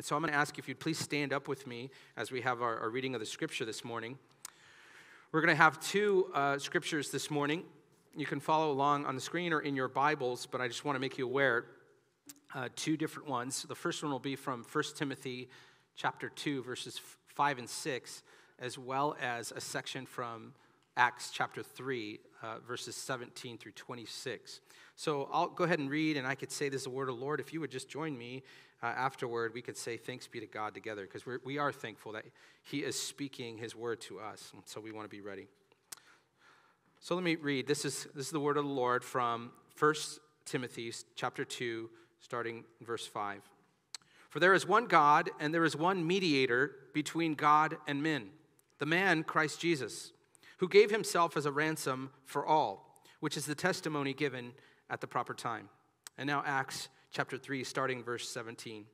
And so I'm going to ask if you'd please stand up with me as we have our, our reading of the scripture this morning. We're going to have two uh, scriptures this morning. You can follow along on the screen or in your Bibles, but I just want to make you aware uh, two different ones. The first one will be from 1 Timothy chapter 2, verses 5 and 6, as well as a section from Acts chapter 3, uh, verses 17 through 26. So I'll go ahead and read, and I could say this is the word of the Lord. If you would just join me uh, afterward, we could say thanks be to God together, because we are thankful that He is speaking His word to us. And so we want to be ready. So let me read. This is, this is the word of the Lord from 1 Timothy chapter 2, starting verse 5. For there is one God, and there is one mediator between God and men, the man Christ Jesus, who gave himself as a ransom for all, which is the testimony given at the proper time. And now, Acts chapter 3, starting verse 17.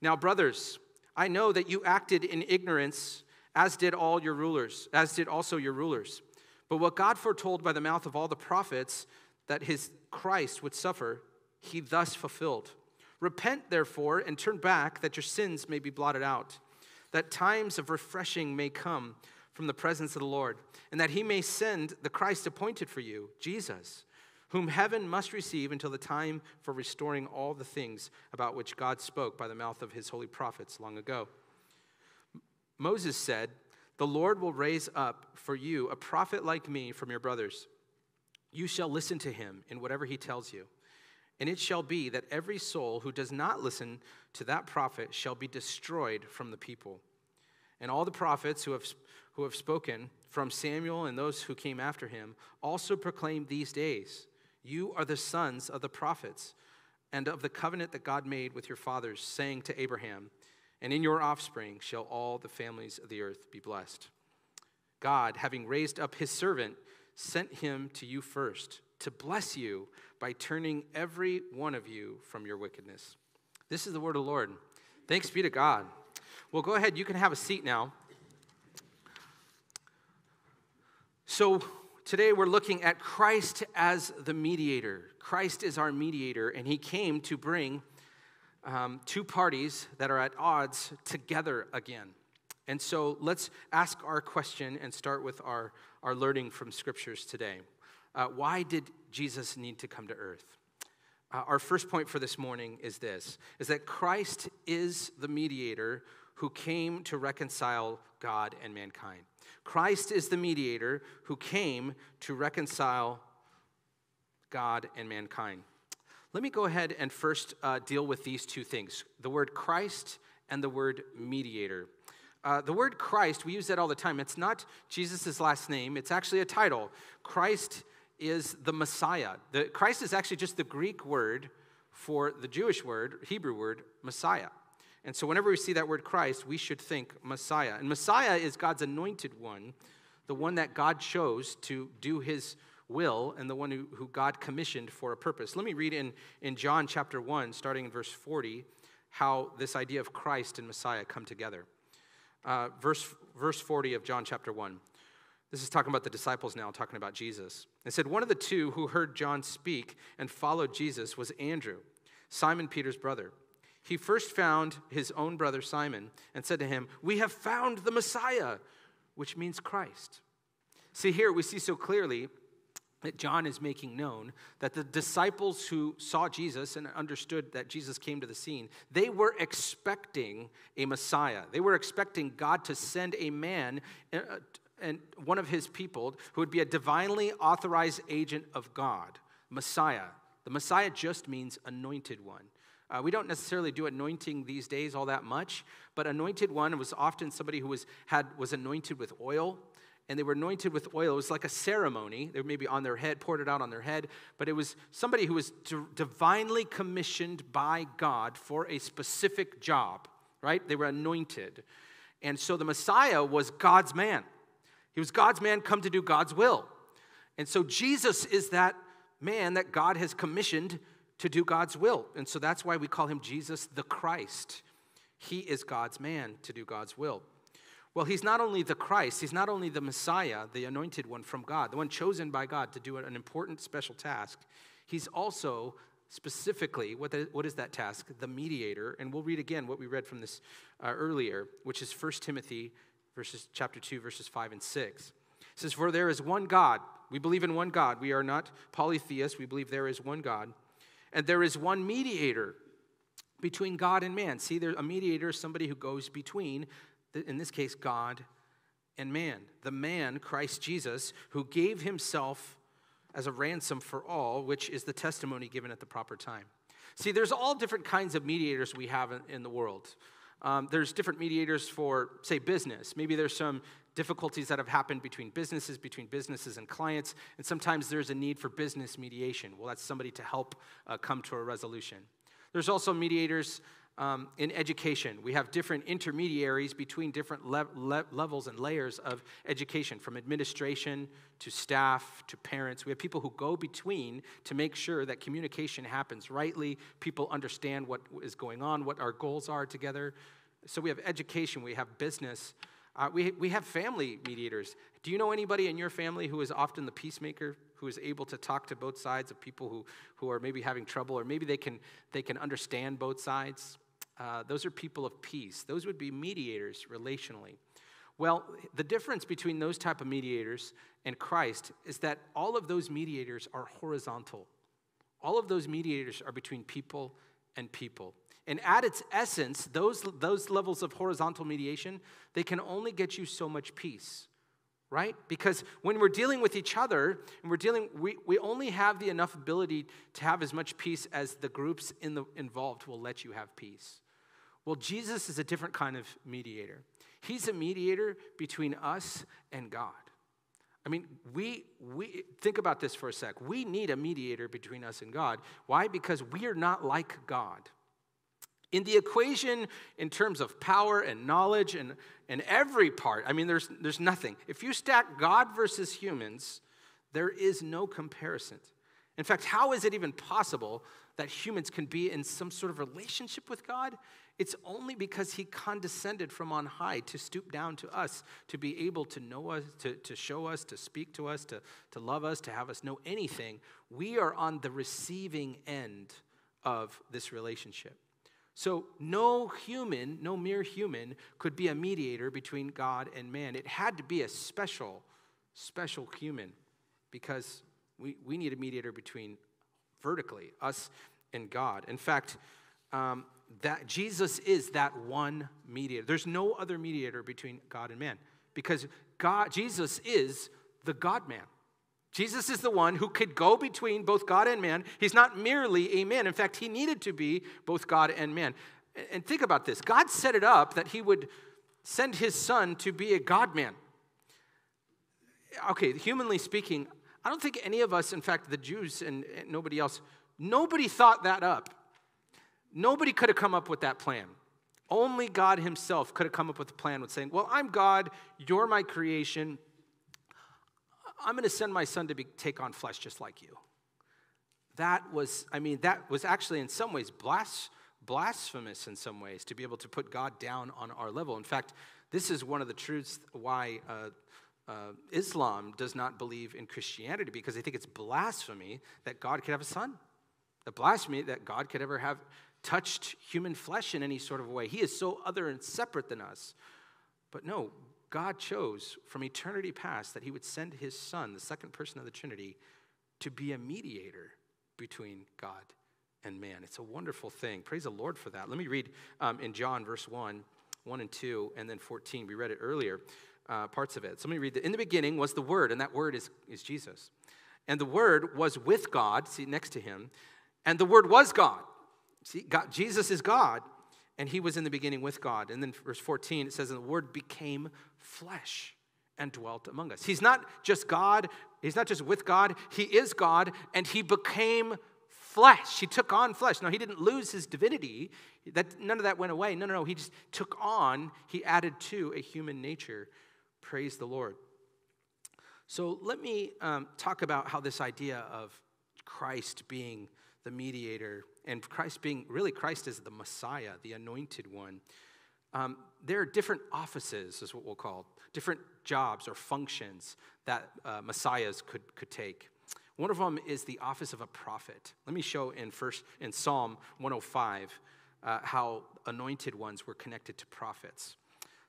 Now, brothers, I know that you acted in ignorance, as did all your rulers, as did also your rulers. But what God foretold by the mouth of all the prophets that his Christ would suffer, he thus fulfilled. Repent, therefore, and turn back, that your sins may be blotted out, that times of refreshing may come from the presence of the Lord, and that he may send the Christ appointed for you, Jesus, whom heaven must receive until the time for restoring all the things about which God spoke by the mouth of his holy prophets long ago. Moses said, The Lord will raise up for you a prophet like me from your brothers. You shall listen to him in whatever he tells you. And it shall be that every soul who does not listen to that prophet shall be destroyed from the people. And all the prophets who have, who have spoken, from Samuel and those who came after him, also proclaim these days You are the sons of the prophets and of the covenant that God made with your fathers, saying to Abraham, And in your offspring shall all the families of the earth be blessed. God, having raised up his servant, sent him to you first to bless you by turning every one of you from your wickedness. This is the word of the Lord. Thanks be to God. Well, go ahead. You can have a seat now. So, today we're looking at Christ as the mediator. Christ is our mediator, and he came to bring um, two parties that are at odds together again. And so let's ask our question and start with our, our learning from scriptures today. Uh, why did Jesus need to come to earth? Uh, our first point for this morning is this is that Christ is the mediator who came to reconcile God and mankind. Christ is the mediator who came to reconcile God and mankind. Let me go ahead and first uh, deal with these two things the word Christ and the word mediator. Uh, the word Christ, we use that all the time. It's not Jesus' last name, it's actually a title. Christ is the Messiah. The, Christ is actually just the Greek word for the Jewish word, Hebrew word, Messiah. And so whenever we see that word Christ, we should think Messiah. And Messiah is God's anointed one, the one that God chose to do his will and the one who, who God commissioned for a purpose. Let me read in, in John chapter 1, starting in verse 40, how this idea of Christ and Messiah come together. Uh, verse, verse 40 of John chapter 1. This is talking about the disciples now, talking about Jesus. It said, One of the two who heard John speak and followed Jesus was Andrew, Simon Peter's brother. He first found his own brother Simon and said to him, We have found the Messiah, which means Christ. See, here we see so clearly that John is making known that the disciples who saw Jesus and understood that Jesus came to the scene, they were expecting a Messiah. They were expecting God to send a man uh, and one of his people who would be a divinely authorized agent of God, Messiah. The Messiah just means anointed one. Uh, we don't necessarily do anointing these days all that much, but anointed one was often somebody who was, had, was anointed with oil, and they were anointed with oil. It was like a ceremony. They were maybe on their head, poured it out on their head, but it was somebody who was divinely commissioned by God for a specific job, right? They were anointed. And so the Messiah was God's man. He was God's man come to do God's will. And so Jesus is that man that God has commissioned to do God's will. And so that's why we call him Jesus the Christ. He is God's man to do God's will. Well, he's not only the Christ, he's not only the Messiah, the anointed one from God, the one chosen by God to do an important special task, he's also specifically, what, the, what is that task? The mediator. And we'll read again what we read from this uh, earlier, which is 1 Timothy verses, chapter 2, verses 5 and 6. It says, For there is one God. We believe in one God. We are not polytheists. We believe there is one God. And there is one mediator between God and man. See, there, a mediator somebody who goes between, in this case, God and man. The man, Christ Jesus, who gave himself as a ransom for all, which is the testimony given at the proper time. See, there's all different kinds of mediators we have in, in the world. Um, there's different mediators for, say, business. Maybe there's some difficulties that have happened between businesses, between businesses and clients, and sometimes there's a need for business mediation. Well, that's somebody to help uh, come to a resolution. There's also mediators um, in education. We have different intermediaries between different le- le- levels and layers of education, from administration to staff to parents. We have people who go between to make sure that communication happens rightly, people understand what is going on, what our goals are together. So we have education, we have business, uh, we, we have family mediators. Do you know anybody in your family who is often the peacemaker, who is able to talk to both sides of people who, who are maybe having trouble, or maybe they can, they can understand both sides? Uh, those are people of peace. Those would be mediators relationally. Well, the difference between those type of mediators and Christ is that all of those mediators are horizontal. All of those mediators are between people and people. And at its essence, those, those levels of horizontal mediation, they can only get you so much peace, right? Because when we're dealing with each other, and we're dealing, we, we only have the enough ability to have as much peace as the groups in the, involved will let you have peace. Well, Jesus is a different kind of mediator. He's a mediator between us and God. I mean, we, we think about this for a sec. We need a mediator between us and God. Why? Because we are not like God. In the equation, in terms of power and knowledge and, and every part, I mean, there's, there's nothing. If you stack God versus humans, there is no comparison. In fact, how is it even possible that humans can be in some sort of relationship with God? It's only because He condescended from on high to stoop down to us, to be able to know us, to, to show us, to speak to us, to, to love us, to have us know anything. We are on the receiving end of this relationship. So, no human, no mere human, could be a mediator between God and man. It had to be a special, special human because we, we need a mediator between vertically, us and God. In fact, um, that Jesus is that one mediator. There's no other mediator between God and man because God, Jesus is the God man. Jesus is the one who could go between both God and man. He's not merely a man. In fact, he needed to be both God and man. And think about this God set it up that he would send his son to be a God man. Okay, humanly speaking, I don't think any of us, in fact, the Jews and nobody else, nobody thought that up. Nobody could have come up with that plan. Only God Himself could have come up with a plan with saying, Well, I'm God, you're my creation. I'm going to send my son to be, take on flesh just like you. That was, I mean, that was actually in some ways blas, blasphemous in some ways to be able to put God down on our level. In fact, this is one of the truths why uh, uh, Islam does not believe in Christianity because they think it's blasphemy that God could have a son. The blasphemy that God could ever have touched human flesh in any sort of way. He is so other and separate than us. But no, God chose from eternity past that he would send his son, the second person of the Trinity, to be a mediator between God and man. It's a wonderful thing. Praise the Lord for that. Let me read um, in John, verse 1, 1 and 2, and then 14. We read it earlier, uh, parts of it. So let me read that. In the beginning was the Word, and that Word is, is Jesus. And the Word was with God, see next to him, and the Word was God. See, God, Jesus is God and he was in the beginning with God. And then verse 14, it says, And the word became flesh and dwelt among us. He's not just God, he's not just with God, he is God, and he became flesh. He took on flesh. Now, he didn't lose his divinity. That, none of that went away. No, no, no. He just took on, he added to a human nature. Praise the Lord. So let me um, talk about how this idea of Christ being the mediator and Christ being really Christ is the Messiah, the anointed one. Um, there are different offices, is what we'll call different jobs or functions that uh, messiahs could, could take. One of them is the office of a prophet. Let me show in first in Psalm 105 uh, how anointed ones were connected to prophets.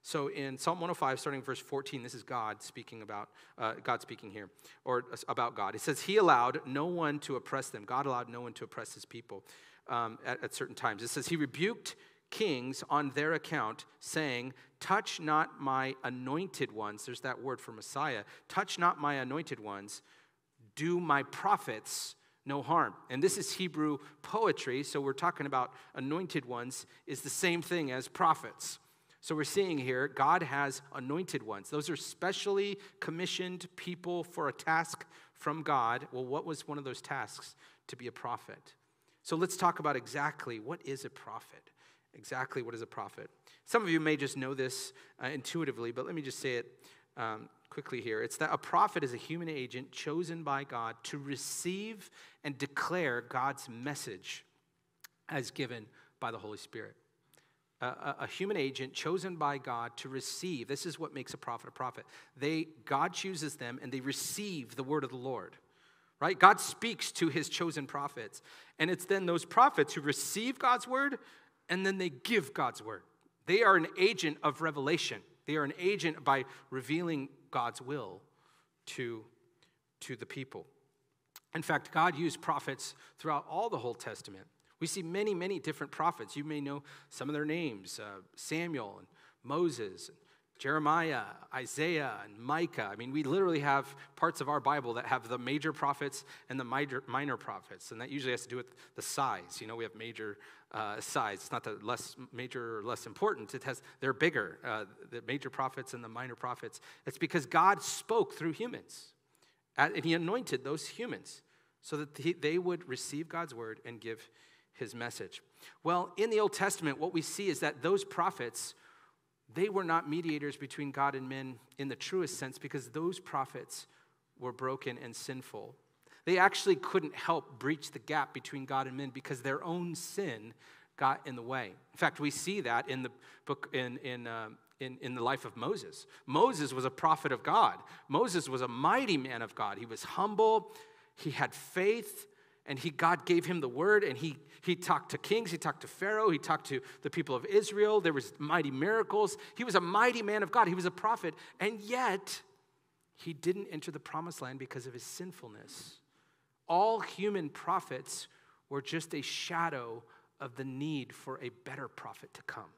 So in Psalm 105, starting verse 14, this is God speaking about uh, God speaking here, or about God. It says, He allowed no one to oppress them. God allowed no one to oppress His people um, at, at certain times. It says, He rebuked kings on their account, saying, Touch not my anointed ones. There's that word for Messiah. Touch not my anointed ones. Do my prophets no harm. And this is Hebrew poetry, so we're talking about anointed ones, is the same thing as prophets. So we're seeing here, God has anointed ones. Those are specially commissioned people for a task from God. Well, what was one of those tasks? To be a prophet. So let's talk about exactly what is a prophet. Exactly what is a prophet. Some of you may just know this uh, intuitively, but let me just say it um, quickly here. It's that a prophet is a human agent chosen by God to receive and declare God's message as given by the Holy Spirit a, a, human agent chosen by God to receive. This is what makes a prophet a prophet. They, God chooses them and they receive the word of the Lord. Right? God speaks to his chosen prophets. And it's then those prophets who receive God's word and then they give God's word. They are an agent of revelation. They are an agent by revealing God's will to, to the people. In fact, God used prophets throughout all the Old Testament. We see many, many different prophets. You may know some of their names uh, Samuel and Moses, and Jeremiah, Isaiah, and Micah. I mean, we literally have parts of our Bible that have the major prophets and the minor, minor prophets, and that usually has to do with the size. You know, we have major uh, size. It's not the less major or less important. It has they're bigger. Uh, the major prophets and the minor prophets. It's because God spoke through humans, and He anointed those humans so that they would receive God's word and give his message. Well, in the Old Testament, what we see is that those prophets, they were not mediators between God and men in the truest sense because those prophets were broken and sinful. They actually couldn't help breach the gap between God and men because their own sin got in the way. In fact, we see that in the book in in uh, in, in the life of Moses. Moses was a prophet of God. Moses was a mighty man of God. He was humble. He had faith and he god gave him the word and he, he talked to kings he talked to pharaoh he talked to the people of israel. There was mighty miracles. He was a mighty man of god. He was a prophet. And yet he didn't enter the promised land because of his sinfulness. All human prophets were just a shadow of the need for a better prophet to come.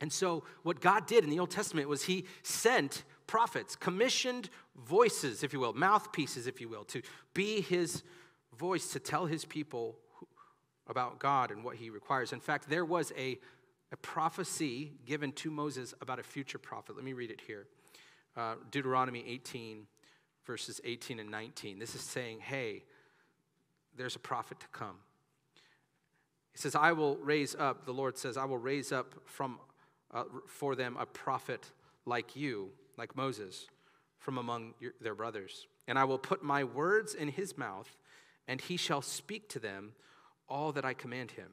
And so what god did in the old testament was he sent prophets commissioned voices if you will mouthpieces if you will to be his voice to tell his people about God and what he requires. In fact, there was a, a prophecy given to Moses about a future prophet. Let me read it here uh, Deuteronomy 18, verses 18 and 19. This is saying, hey, there's a prophet to come. He says, I will raise up, the Lord says, I will raise up from, uh, for them a prophet like you, like Moses, from among your, their brothers. And I will put my words in his mouth and he shall speak to them all that I command him.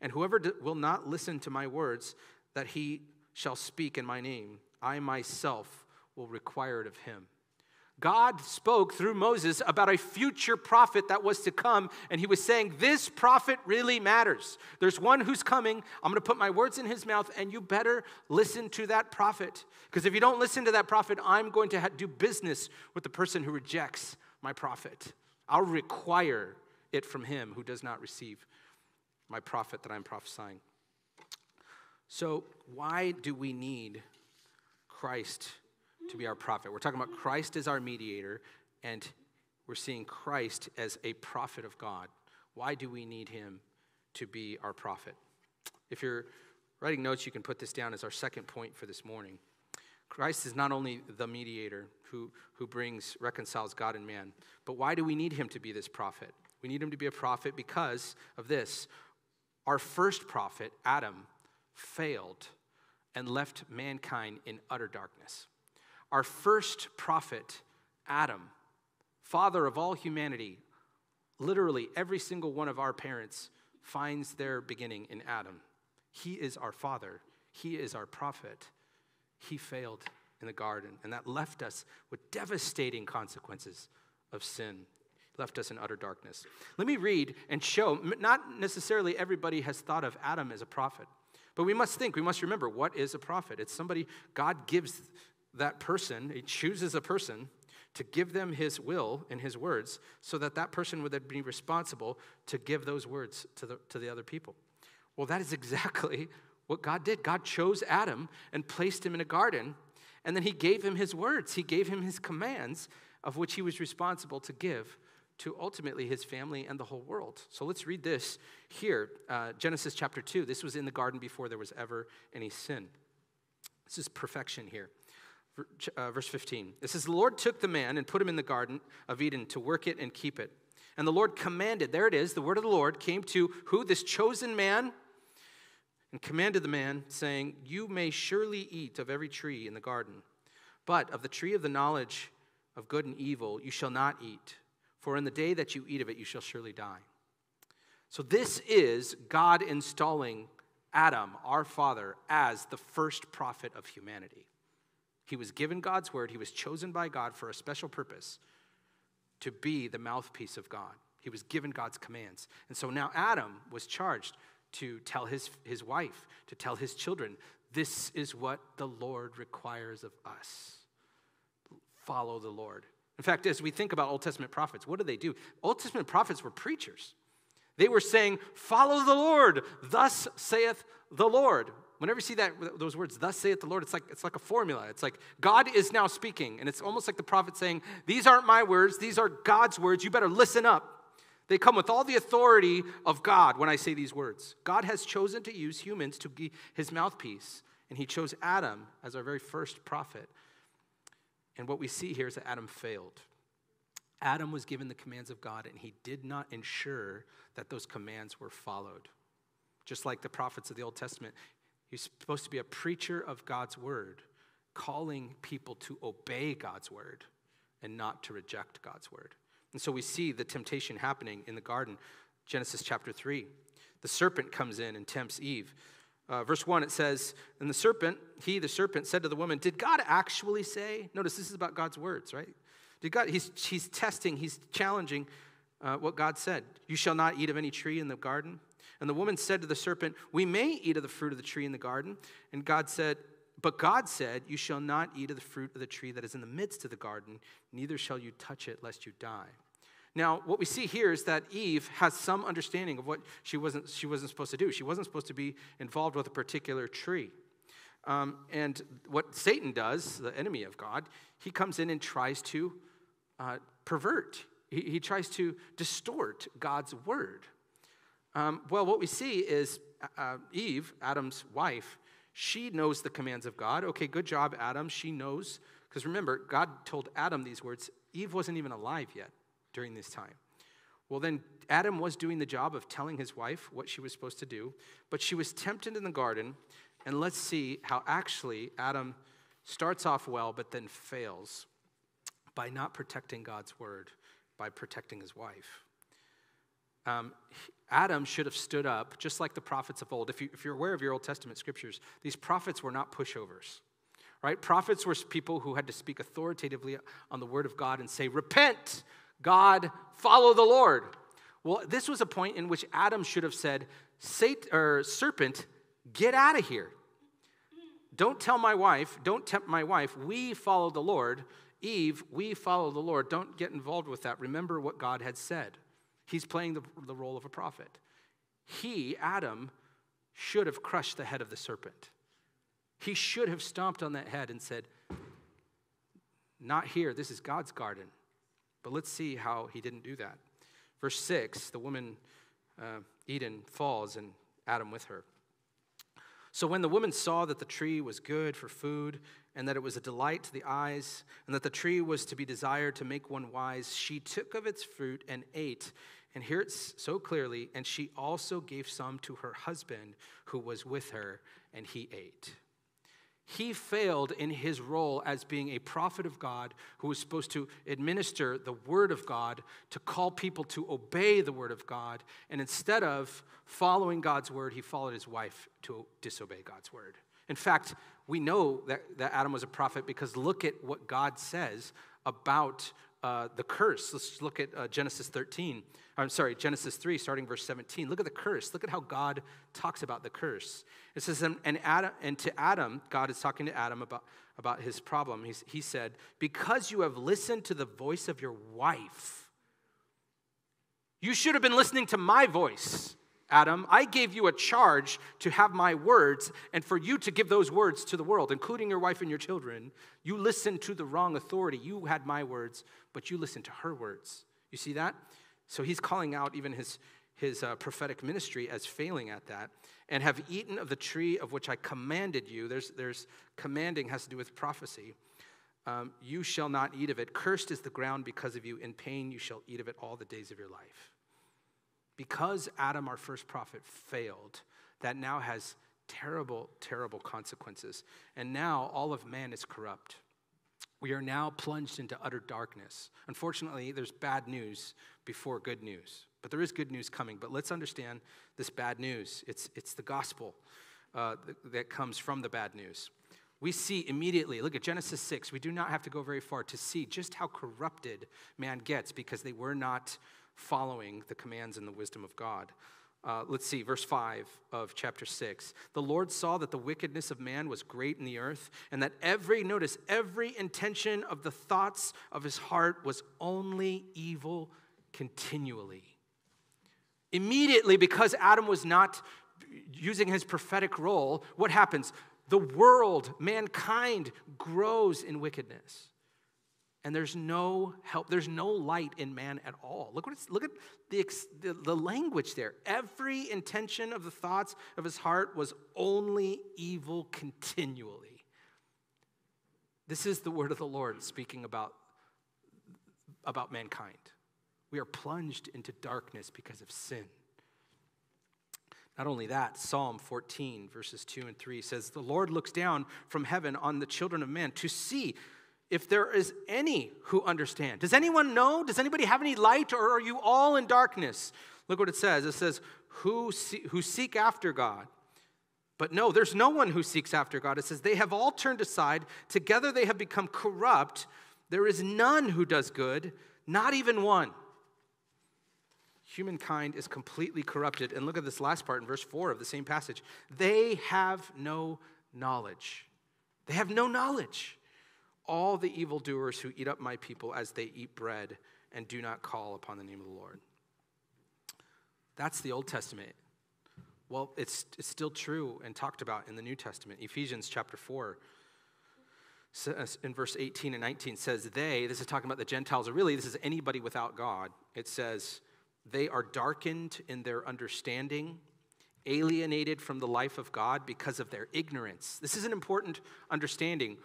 And whoever will not listen to my words that he shall speak in my name, I myself will require it of him. God spoke through Moses about a future prophet that was to come, and he was saying, This prophet really matters. There's one who's coming. I'm going to put my words in his mouth, and you better listen to that prophet. Because if you don't listen to that prophet, I'm going to do business with the person who rejects my prophet. I'll require it from him who does not receive my prophet that I'm prophesying. So, why do we need Christ to be our prophet? We're talking about Christ as our mediator, and we're seeing Christ as a prophet of God. Why do we need him to be our prophet? If you're writing notes, you can put this down as our second point for this morning. Christ is not only the mediator who, who brings, reconciles God and man, but why do we need him to be this prophet? We need him to be a prophet because of this. Our first prophet, Adam, failed and left mankind in utter darkness. Our first prophet, Adam, father of all humanity, literally every single one of our parents finds their beginning in Adam. He is our father, he is our prophet he failed in the garden, and that left us with devastating consequences of sin. Left us in utter darkness. Let me read and show, not necessarily everybody has thought of Adam as a prophet, but we must think, we must remember what is a prophet? It's somebody, God gives that person, He chooses a person to give them His will and His words so that that person would then be responsible to give those words to the, to the other people. Well, that is exactly what God did. God chose Adam and placed him in a garden, and then He gave him His words, He gave him His commands, of which He was responsible to give to ultimately his family and the whole world. So let's read this here uh, Genesis chapter 2. This was in the garden before there was ever any sin. This is perfection here. Uh, verse 15. It says, The Lord took the man and put him in the garden of Eden to work it and keep it. And the Lord commanded, there it is, the word of the Lord came to who? This chosen man, and commanded the man, saying, You may surely eat of every tree in the garden, but of the tree of the knowledge of good and evil you shall not eat for in the day that you eat of it, you shall surely die. So, this is God installing Adam, our father, as the first prophet of humanity. He was given God's word, he was chosen by God for a special purpose to be the mouthpiece of God. He was given God's commands. And so now Adam was charged to tell his, his wife, to tell his children, this is what the Lord requires of us. Follow the Lord. In fact, as we think about Old Testament prophets, what do they do? Old Testament prophets were preachers. They were saying, Follow the Lord, thus saith the Lord. Whenever you see that, those words, thus saith the Lord, it's like, it's like a formula. It's like God is now speaking. And it's almost like the prophet saying, These aren't my words, these are God's words. You better listen up. They come with all the authority of God when I say these words. God has chosen to use humans to be his mouthpiece, and he chose Adam as our very first prophet and what we see here is that Adam failed. Adam was given the commands of God, and he did not ensure that those commands were followed. Just like the prophets of the Old Testament, he's supposed to be a preacher of God's word, calling people to obey God's word and not to reject God's word. And so we see the temptation happening in the garden, Genesis chapter 3. The serpent comes in and tempts Eve. Uh, verse 1, it says, And the serpent, he, the serpent, said to the woman, Did God actually say? Notice this is about God's words, right? Did God, he's, he's testing, he's challenging uh, what God said. You shall not eat of any tree in the garden. And the woman said to the serpent, We may eat of the fruit of the tree in the garden. And God said, But God said, You shall not eat of the fruit of the tree that is in the midst of the garden, neither shall you touch it, lest you die. Now, what we see here is that Eve has some understanding of what she wasn't, she wasn't supposed to do. She wasn't supposed to be involved with a particular tree. Um, and what Satan does, the enemy of God, he comes in and tries to uh, pervert, he, he, tries to distort God's word. Um, well, what we see is uh, uh Eve, Adam's wife, she knows the commands of God. Okay, good job, Adam. She knows. Because remember, God told Adam these words. Eve wasn't even alive yet during this time. Well, then Adam was doing the job of telling his wife what she was supposed to do, but she was tempted in the garden. And let's see how actually Adam starts off well, but then fails by not protecting God's word, by protecting his wife. Um, Adam should have stood up, just like the prophets of old. If, you, if you're aware of your Old Testament scriptures, these prophets were not pushovers, right? Prophets were people who had to speak authoritatively on the word of God and say, Repent, God, follow the Lord. Well, this was a point in which Adam should have said, Serpent, get out of here. Don't tell my wife, don't tempt my wife. We follow the Lord. Eve, we follow the Lord. Don't get involved with that. Remember what God had said. He's playing the, the role of a prophet. He, Adam, should have crushed the head of the serpent. He should have stomped on that head and said, Not here, this is God's garden. But let's see how he didn't do that. Verse 6 the woman, uh, Eden, falls and Adam with her. So when the woman saw that the tree was good for food, and that it was a delight to the eyes, and that the tree was to be desired to make one wise, she took of its fruit and ate. And here it's so clearly, and she also gave some to her husband who was with her, and he ate he failed in his role as being a prophet of God who was supposed to administer the word of God, to call people to obey the word of God. And instead of following God's word, he followed his wife to disobey God's word. In fact, we know that, that Adam was a prophet because look at what God says about uh, the curse. Let's look at uh, Genesis 13. I'm sorry, Genesis 3, starting verse 17. Look at the curse. Look at how God talks about the curse. It says, and, and, Adam, and to Adam, God is talking to Adam about, about his problem. He's, he said, Because you have listened to the voice of your wife, you should have been listening to my voice. Adam, I gave you a charge to have my words and for you to give those words to the world, including your wife and your children. You listened to the wrong authority. You had my words, but you listened to her words. You see that? So he's calling out even his, his uh, prophetic ministry as failing at that. And have eaten of the tree of which I commanded you. There's, there's commanding has to do with prophecy. Um, you shall not eat of it. Cursed is the ground because of you. In pain you shall eat of it all the days of your life. Because Adam, our first prophet, failed, that now has terrible, terrible consequences. And now all of man is corrupt. We are now plunged into utter darkness. Unfortunately, there's bad news before good news. But there is good news coming. But let's understand this bad news. It's, it's the gospel uh, that comes from the bad news. We see immediately, look at Genesis 6. We do not have to go very far to see just how corrupted man gets because they were not following the commands and the wisdom of God. Uh, let's see, verse 5 of chapter 6. The Lord saw that the wickedness of man was great in the earth, and that every, notice, every intention of the thoughts of his heart was only evil continually. Immediately, because Adam was not using his prophetic role, what happens? The world, mankind, grows in wickedness and there's no help there's no light in man at all. Look what look at the, the, the, language there. Every intention of the thoughts of his heart was only evil continually. This is the word of the lord speaking about about mankind. We are plunged into darkness because of sin. Not only that, Psalm 14, verses 2 and 3 says, The Lord looks down from heaven on the children of men to see if there is any who understand. Does anyone know? Does anybody have any light, or are you all in darkness? Look what it says. It says, who, see, who seek after God. But no, there's no one who seeks after God. It says, they have all turned aside. Together they have become corrupt. There is none who does good, not even one. Humankind is completely corrupted. And look at this last part in verse 4 of the same passage. They have no knowledge. They have no knowledge all the evildoers who eat up my people as they eat bread and do not call upon the name of the Lord. That's the Old Testament. Well, it's, it's still true and talked about in the New Testament. Ephesians chapter 4, in verse 18 and 19, says, They, this is talking about the Gentiles, or really, this is anybody without God. It says, They are darkened in their understanding, alienated from the life of God because of their ignorance. This is an important understanding.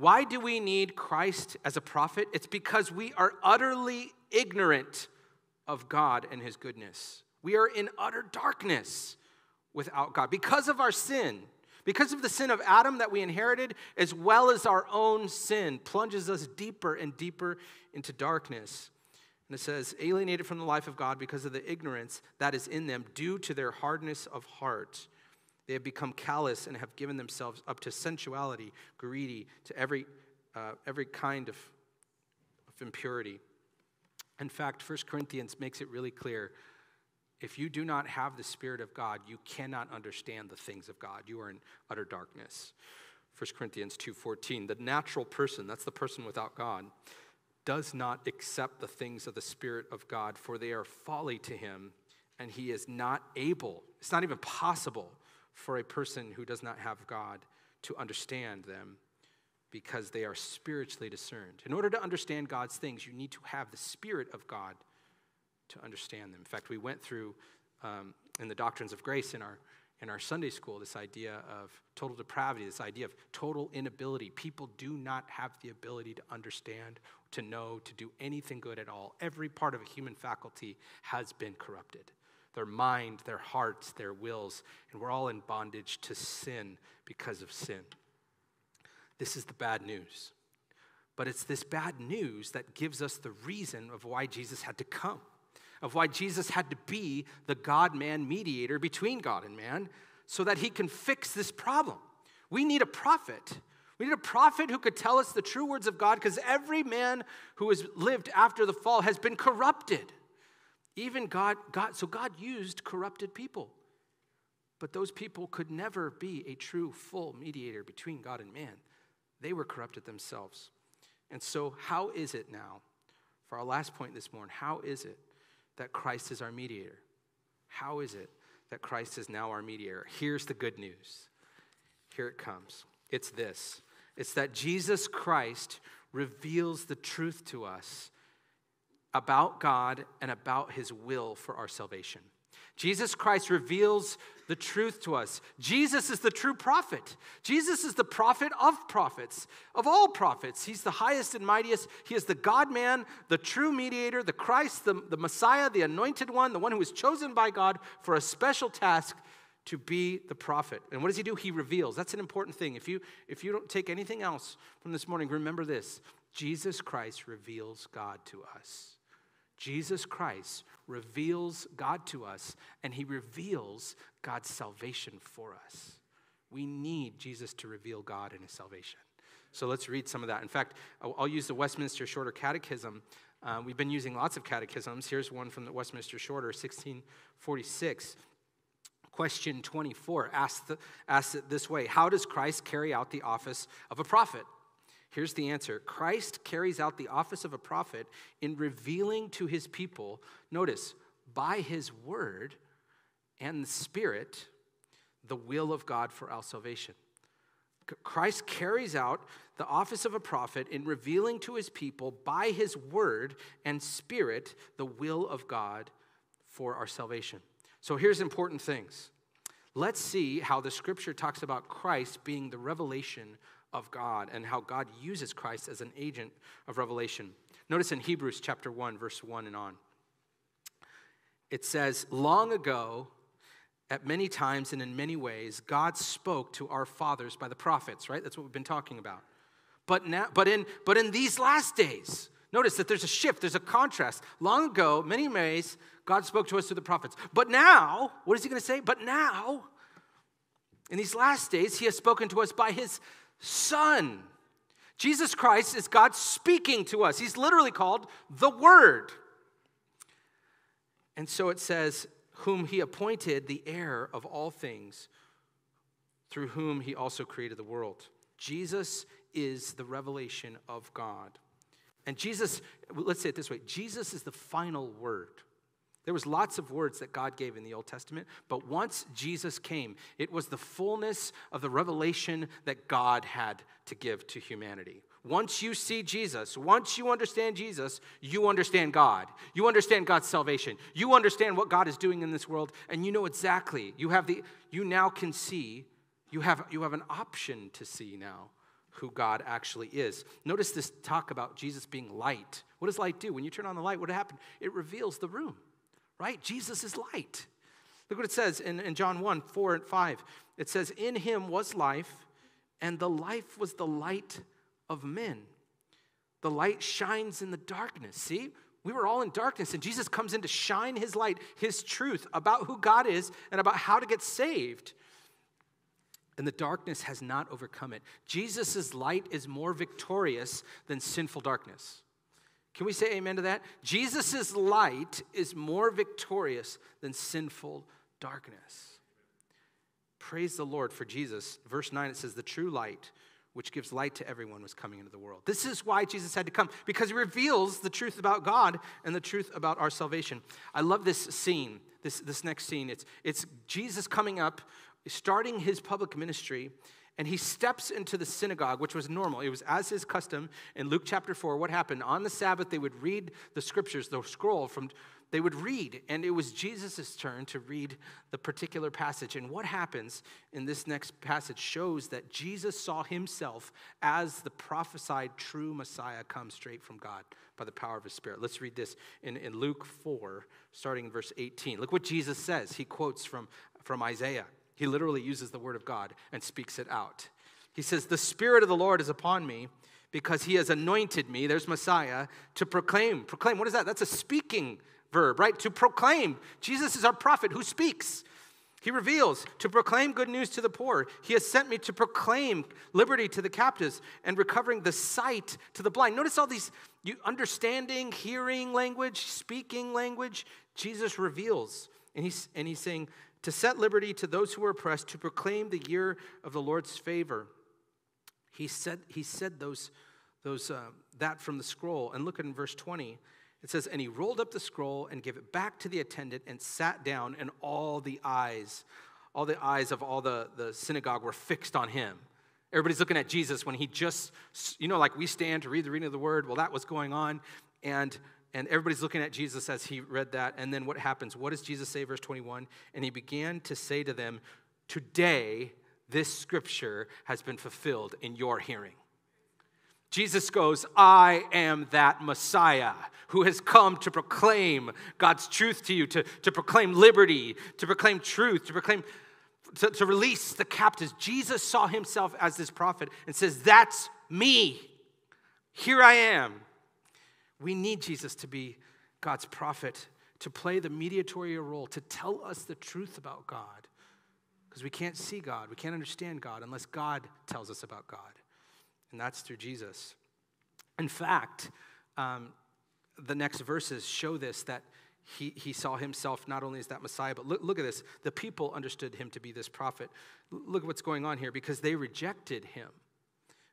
Why do we need Christ as a prophet? It's because we are utterly ignorant of God and his goodness. We are in utter darkness without God because of our sin. Because of the sin of Adam that we inherited, as well as our own sin, plunges us deeper and deeper into darkness. And it says, alienated from the life of God because of the ignorance that is in them due to their hardness of heart. They have become callous and have given themselves up to sensuality, greedy, to every, uh, every kind of, of impurity. In fact, 1 Corinthians makes it really clear if you do not have the Spirit of God, you cannot understand the things of God. You are in utter darkness. 1 Corinthians 2:14 The natural person, that's the person without God, does not accept the things of the Spirit of God, for they are folly to him, and he is not able, it's not even possible for a person who does not have God to understand them because they are spiritually discerned. In order to understand God's things, you need to have the Spirit of God to understand them. In fact, we went through um, in the doctrines of grace in our in our Sunday school this idea of total depravity, this idea of total inability. People do not have the ability to understand, to know, to do anything good at all. Every part of a human faculty has been corrupted their mind, their hearts, their wills, and we're all in bondage to sin because of sin. This is the bad news. But it's this bad news that gives us the reason of why Jesus had to come, of why Jesus had to be the God man mediator between God and man so that he can fix this problem. We need a prophet. We need a prophet who could tell us the true words of God because every man who has lived after the fall has been corrupted. Even God, God, so God used corrupted people. But those people could never be a true, full mediator between God and man. They were corrupted themselves. And so, how is it now, for our last point this morning, how is it that Christ is our mediator? How is it that Christ is now our mediator? Here's the good news. Here it comes. It's this it's that Jesus Christ reveals the truth to us about God and about his will for our salvation. Jesus Christ reveals the truth to us. Jesus is the true prophet. Jesus is the prophet of prophets, of all prophets. He's the highest and mightiest. He is the God man, the true mediator, the Christ, the, the Messiah, the anointed one, the one who was chosen by God for a special task to be the prophet. And what does he do? He reveals. That's an important thing. If you if you don't take anything else from this morning, remember this. Jesus Christ reveals God to us. Jesus Christ reveals God to us, and he reveals God's salvation for us. We need Jesus to reveal God and his salvation. So let's read some of that. In fact, I'll use the Westminster Shorter Catechism. Uh, we've been using lots of catechisms. Here's one from the Westminster Shorter, 1646. Question 24 asks, the, asks it this way How does Christ carry out the office of a prophet? Here's the answer Christ carries out the office of a prophet in revealing to his people, notice, by his word and the Spirit, the will of God for our salvation. Christ carries out the office of a prophet in revealing to his people by his word and spirit the will of God for our salvation. So here's important things. Let's see how the scripture talks about Christ being the revelation of God and how God uses Christ as an agent of revelation. Notice in Hebrews chapter 1, verse 1 and on. It says, Long ago, at many times and in many ways, God spoke to our fathers by the prophets, right? That's what we've been talking about. But now, but in but in these last days, notice that there's a shift, there's a contrast. Long ago, many ways, God spoke to us through the prophets. But now, what is he going to say? But now, in these last days, he has spoken to us by his Son. Jesus Christ is God speaking to us. He's literally called the Word. And so it says, whom he appointed the heir of all things, through whom he also created the world. Jesus is the revelation of God. And Jesus, let's say it this way Jesus is the final word. There was lots of words that God gave in the Old Testament, but once Jesus came, it was the fullness of the revelation that God had to give to humanity. Once you see Jesus, once you understand Jesus, you understand God. You understand God's salvation. You understand what God is doing in this world, and you know exactly. You have the you now can see, you have you have an option to see now who God actually is. Notice this talk about Jesus being light. What does light do? When you turn on the light, what happens? It reveals the room right? Jesus is light. Look what it says in, in John 1 4 and 5. It says, In him was life, and the life was the light of men. The light shines in the darkness. See, we were all in darkness, and Jesus comes in to shine his light, his truth about who God is and about how to get saved. And the darkness has not overcome it. Jesus' light is more victorious than sinful darkness. Can we say amen to that? Jesus' light is more victorious than sinful darkness. Praise the Lord for Jesus. Verse 9 it says, The true light, which gives light to everyone, was coming into the world. This is why Jesus had to come, because he reveals the truth about God and the truth about our salvation. I love this scene, this, this next scene. It's, it's Jesus coming up, starting his public ministry, and he steps into the synagogue, which was normal. It was as his custom in Luke chapter 4. What happened? On the Sabbath, they would read the scriptures, the scroll from, they would read, and it was Jesus' turn to read the particular passage. And what happens in this next passage shows that Jesus saw himself as the prophesied true Messiah come straight from God by the power of his Spirit. Let's read this in, in Luke 4, starting in verse 18. Look what Jesus says. He quotes from, from Isaiah. He literally uses the word of God and speaks it out. He says, The Spirit of the Lord is upon me because he has anointed me, there's Messiah, to proclaim. Proclaim, what is that? That's a speaking verb, right? To proclaim. Jesus is our prophet who speaks. He reveals to proclaim good news to the poor. He has sent me to proclaim liberty to the captives and recovering the sight to the blind. Notice all these you understanding, hearing language, speaking language. Jesus reveals. And he's, and he's saying, to set liberty to those who are oppressed, to proclaim the year of the Lord's favor. He said, he said those, those, uh, that from the scroll. And look at in verse 20. It says, And he rolled up the scroll and gave it back to the attendant and sat down, and all the eyes, all the eyes of all the, the synagogue were fixed on him. Everybody's looking at Jesus when he just, you know, like we stand to read the reading of the word. Well, that was going on. And and everybody's looking at Jesus as he read that. And then what happens? What does Jesus say, verse 21? And he began to say to them, Today, this scripture has been fulfilled in your hearing. Jesus goes, I am that Messiah who has come to proclaim God's truth to you, to, to proclaim liberty, to proclaim truth, to proclaim, to, to release the captives. Jesus saw himself as this prophet and says, That's me. Here I am. We need Jesus to be God's prophet, to play the mediatorial role, to tell us the truth about God. Because we can't see God, we can't understand God unless God tells us about God and that's through Jesus. In fact, um, the next verses show this that he, he saw himself not only as that Messiah, but look, look at this. The people understood him to be this prophet. Look at what's going on here because they rejected him.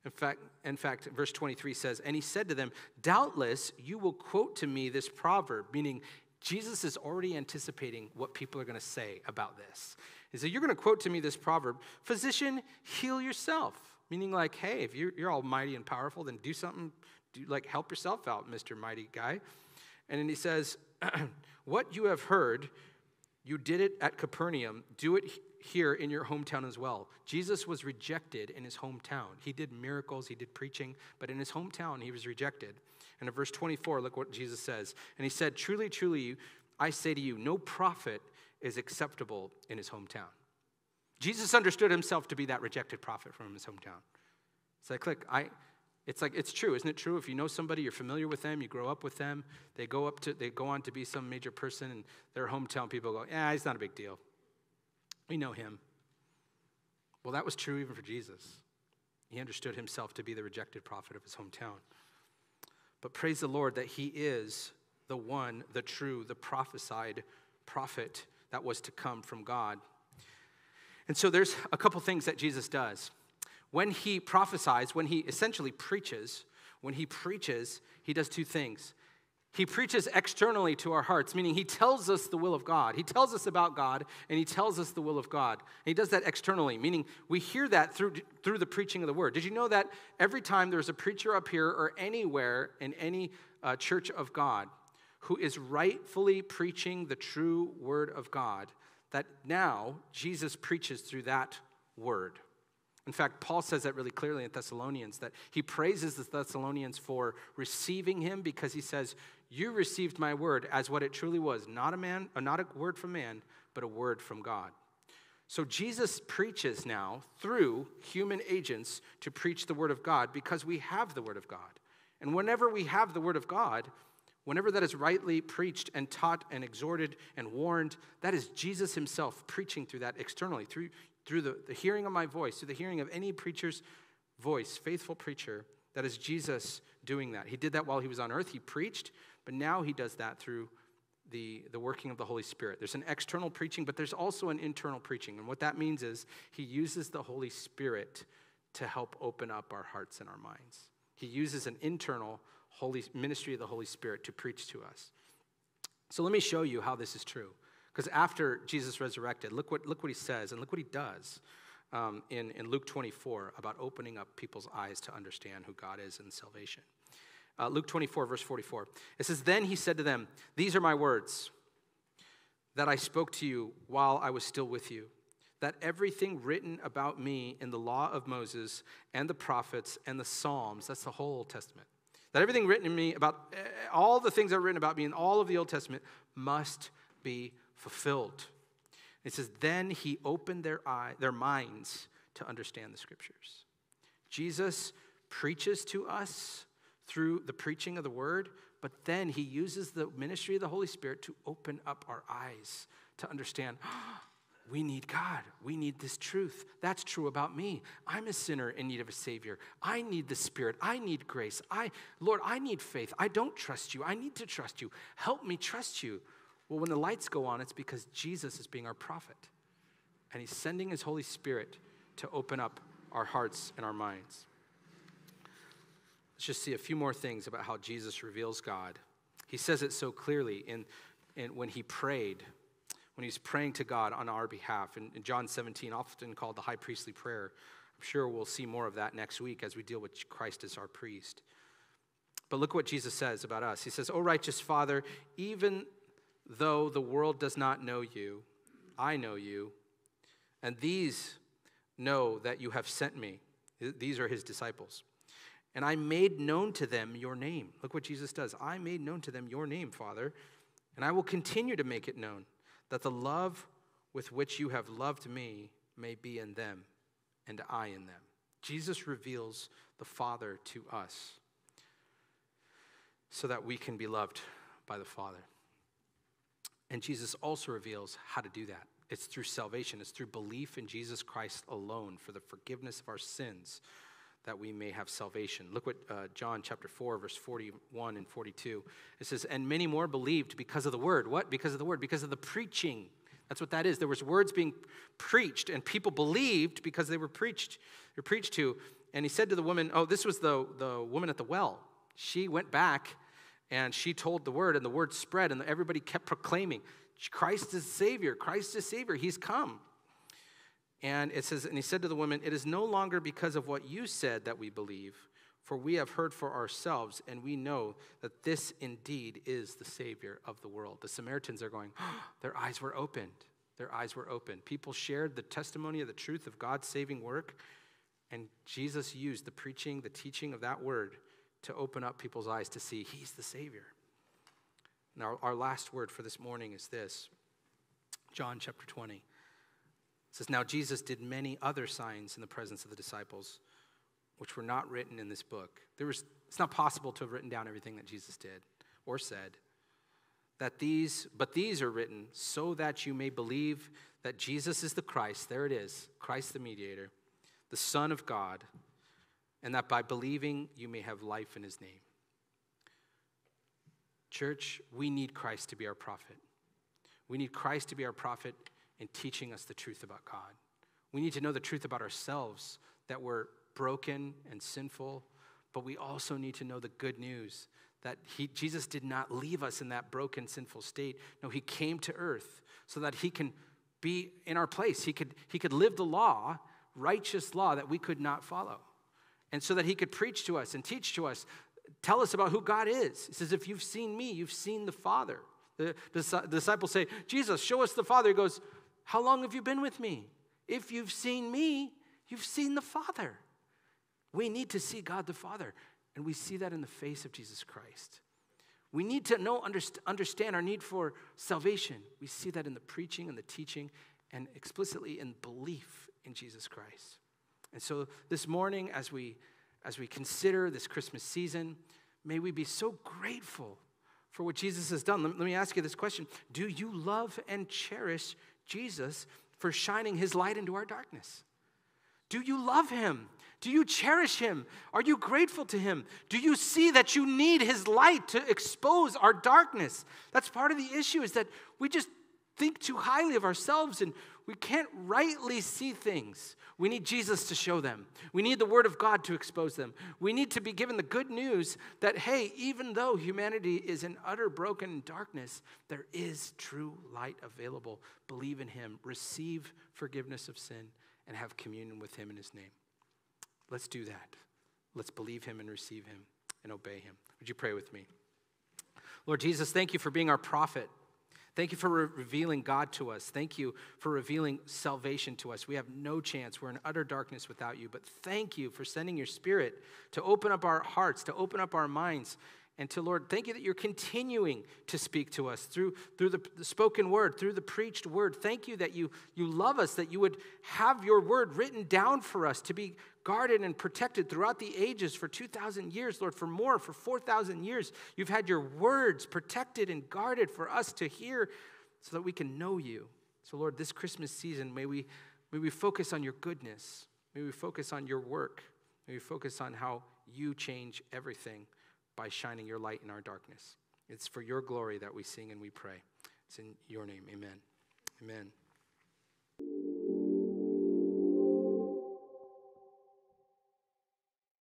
In fact, in fact, verse 23 says, And he said to them, Doubtless you will quote to me this proverb, meaning Jesus is already anticipating what people are going to say about this. He said, You're going to quote to me this proverb Physician, heal yourself. Meaning, like, hey, if you're, you're all mighty and powerful, then do something, do, like, help yourself out, Mr. Mighty Guy. And then he says, What you have heard, you did it at Capernaum, do it here in your hometown as well. Jesus was rejected in his hometown. He did miracles, he did preaching, but in his hometown, he was rejected. And in verse 24, look what Jesus says. And he said, Truly, truly, I say to you, no prophet is acceptable in his hometown. Jesus understood himself to be that rejected prophet from his hometown. It's like, look, I, it's like it's true, isn't it true? If you know somebody, you're familiar with them, you grow up with them, they go up to, they go on to be some major person, and their hometown people go, yeah, he's not a big deal. We know him. Well, that was true even for Jesus. He understood himself to be the rejected prophet of his hometown. But praise the Lord that he is the one, the true, the prophesied prophet that was to come from God. And so there's a couple things that Jesus does. When he prophesies, when he essentially preaches, when he preaches, he does two things. He preaches externally to our hearts, meaning he tells us the will of God. He tells us about God, and he tells us the will of God. And he does that externally, meaning we hear that through, through the preaching of the word. Did you know that every time there's a preacher up here or anywhere in any uh, church of God who is rightfully preaching the true word of God, that now Jesus preaches through that word. In fact, Paul says that really clearly in Thessalonians that he praises the Thessalonians for receiving him because he says, You received my word as what it truly was, not a man, not a word from man, but a word from God. So Jesus preaches now through human agents to preach the word of God because we have the word of God. And whenever we have the word of God, Whenever that is rightly preached and taught and exhorted and warned, that is Jesus himself preaching through that externally, through, through the, the hearing of my voice, through the hearing of any preacher's voice, faithful preacher. That is Jesus doing that. He did that while he was on earth. He preached, but now he does that through the, the working of the Holy Spirit. There's an external preaching, but there's also an internal preaching. And what that means is he uses the Holy Spirit to help open up our hearts and our minds. He uses an internal Holy ministry of the Holy Spirit to preach to us. So let me show you how this is true. Because after Jesus resurrected, look what, look what he says and look what he does um, in, in Luke 24 about opening up people's eyes to understand who God is and salvation. Uh, Luke 24, verse 44. It says, Then he said to them, These are my words that I spoke to you while I was still with you, that everything written about me in the law of Moses and the prophets and the Psalms, that's the whole Old Testament, that everything written in me about eh, all the things that are written about me in all of the Old Testament must be fulfilled. It says, then he opened their eye, their minds to understand the scriptures. Jesus preaches to us through the preaching of the word, but then he uses the ministry of the Holy Spirit to open up our eyes to understand we need God. We need this truth. That's true about me. I'm a sinner in need of a Savior. I need the Spirit. I need grace. I, Lord, I need faith. I don't trust you. I need to trust you. Help me trust you. Well, when the lights go on, it's because Jesus is being our prophet. And He's sending His Holy Spirit to open up our hearts and our minds. Let's just see a few more things about how Jesus reveals God. He says it so clearly in, in when He prayed when he's praying to God on our behalf. In, in John 17, often called the high priestly prayer. I'm sure we'll see more of that next week as we deal with Christ as our priest. But look what Jesus says about us. He says, O righteous Father, even though the world does not know you, I know you, and these know that you have sent me. These are his disciples. And I made known to them your name. Look what Jesus does. I made known to them your name, Father, and I will continue to make it known that the love with which you have loved me may be in them and I in them. Jesus reveals the Father to us so that we can be loved by the Father. And Jesus also reveals how to do that. It's through salvation, it's through belief in Jesus Christ alone for the forgiveness of our sins that we may have salvation. Look what uh, John chapter 4, verse 41 and 42. It says, And many more believed because of the word. What? Because of the word, because of the preaching. That's what that is. There was words being preached, and people believed because they were preached, they were preached to. And he said to the woman, Oh, this was the, the woman at the well. She went back and she told the word, and the word spread, and everybody kept proclaiming, Christ is Savior, Christ is Savior, He's come. And it says, and he said to the woman, It is no longer because of what you said that we believe, for we have heard for ourselves, and we know that this indeed is the Savior of the world. The Samaritans are going, oh, Their eyes were opened. Their eyes were opened. People shared the testimony of the truth of God's saving work, and Jesus used the preaching, the teaching of that word to open up people's eyes to see He's the Savior. Now, our last word for this morning is this John chapter 20 says, Now Jesus did many other signs in the presence of the disciples, which were not written in this book. There was, it's not possible to have written down everything that Jesus did or said. That these, but these are written so that you may believe that Jesus is the Christ, there it is, Christ the mediator, the Son of God, and that by believing you may have life in his name. Church, we need Christ to be our prophet. We need Christ to be our prophet in teaching us the truth about God. We need to know the truth about ourselves that we're broken and sinful, but we also need to know the good news that he, Jesus did not leave us in that broken, sinful state. No, He came to earth so that He can be in our place. He could, he could live the law, righteous law that we could not follow. And so that He could preach to us and teach to us, tell us about who God is. He says, If you've seen me, you've seen the Father. The disciples say, Jesus, show us the Father. He goes, how long have you been with me? If you've seen me, you've seen the Father. We need to see God the Father, and we see that in the face of Jesus Christ. We need to know, understand our need for salvation. We see that in the preaching and the teaching, and explicitly in belief in Jesus Christ. And so this morning, as we as we consider this Christmas season, may we be so grateful for what Jesus has done. Let me ask you this question Do you love and cherish Jesus for shining his light into our darkness? Do you love him? Do you cherish him? Are you grateful to him? Do you see that you need his light to expose our darkness? That's part of the issue is that we just think too highly of ourselves and we can't rightly see things. We need Jesus to show them. We need the Word of God to expose them. We need to be given the good news that, hey, even though humanity is in utter broken darkness, there is true light available. Believe in Him, receive forgiveness of sin, and have communion with Him in His name. Let's do that. Let's believe Him and receive Him and obey Him. Would you pray with me? Lord Jesus, thank you for being our prophet. Thank you for re- revealing God to us. Thank you for revealing salvation to us. We have no chance. We're in utter darkness without you. But thank you for sending your spirit to open up our hearts, to open up our minds. And to Lord, thank you that you're continuing to speak to us through, through the, the spoken word, through the preached word. Thank you that you, you love us, that you would have your word written down for us to be guarded and protected throughout the ages for 2,000 years, Lord, for more, for 4,000 years. You've had your words protected and guarded for us to hear so that we can know you, So, Lord, this Christmas season, may we, may we focus on your goodness. May we focus on your work. May we focus on how you change everything by shining your light in our darkness. It's for your glory that we sing and we pray. It's in your name. Amen. Amen.